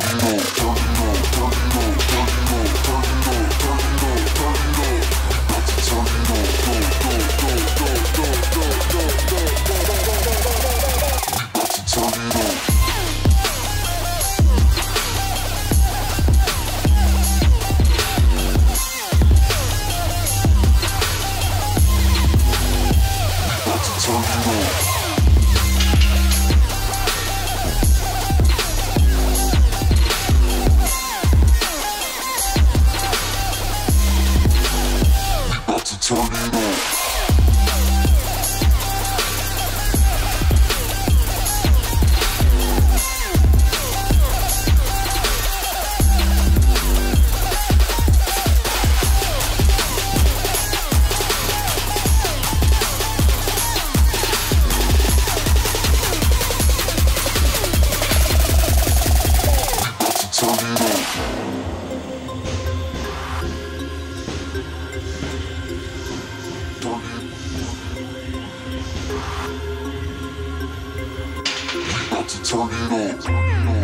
Turn it on. Tornado. Up.